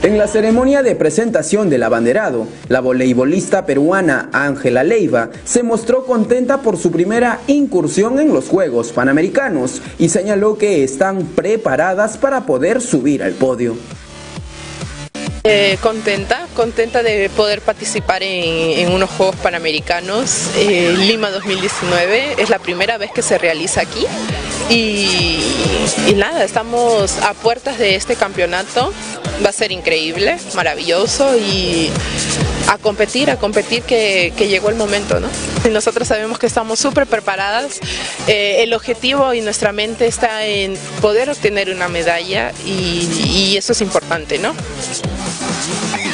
En la ceremonia de presentación del abanderado, la voleibolista peruana Ángela Leiva se mostró contenta por su primera incursión en los Juegos Panamericanos y señaló que están preparadas para poder subir al podio. Eh, contenta, contenta de poder participar en, unos Juegos Panamericanos. Eh, Lima 2019 es la primera vez que se realiza aquí y, y nada, estamos a puertas de este campeonato. Va a ser increíble, maravilloso y a competir, a competir que, llegó el momento, ¿no? Nosotros sabemos que estamos súper preparadas, eh, el objetivo y nuestra mente está en poder obtener una medalla y eso es importante, ¿no?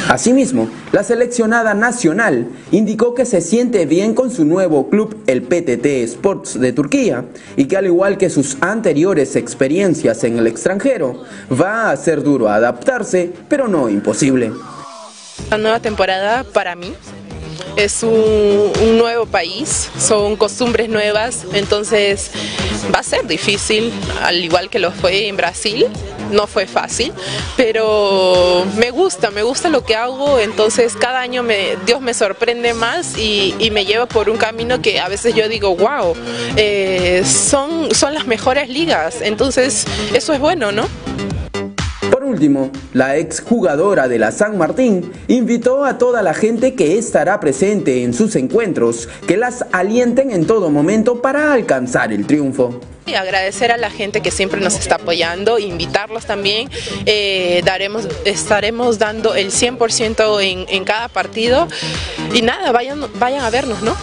Asimismo, la seleccionada nacional indicó que se siente bien con su nuevo club, el PTT Sports de Turquía, y que al igual que sus anteriores experiencias en el extranjero, va a ser duro adaptarse, pero no imposible. La nueva temporada para mí es un, nuevo país, son costumbres nuevas, entonces va a ser difícil, al igual que lo fue en Brasil, no fue fácil, pero me gusta, me gusta lo que hago, entonces cada año me, Dios me sorprende más y, me lleva por un camino que a veces yo digo, wow, eh, son, son las mejores ligas, entonces eso es bueno, ¿no? Último, la exjugadora de la San Martín invitó a toda la gente que estará presente en sus encuentros que las alienten en todo momento para alcanzar el triunfo. Y agradecer a la gente que siempre nos está apoyando, invitarlos también, eh, daremos, estaremos dando el 100% en, en cada partido y nada, vayan, vayan a vernos, ¿no?